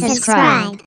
subscribe.